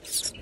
Thank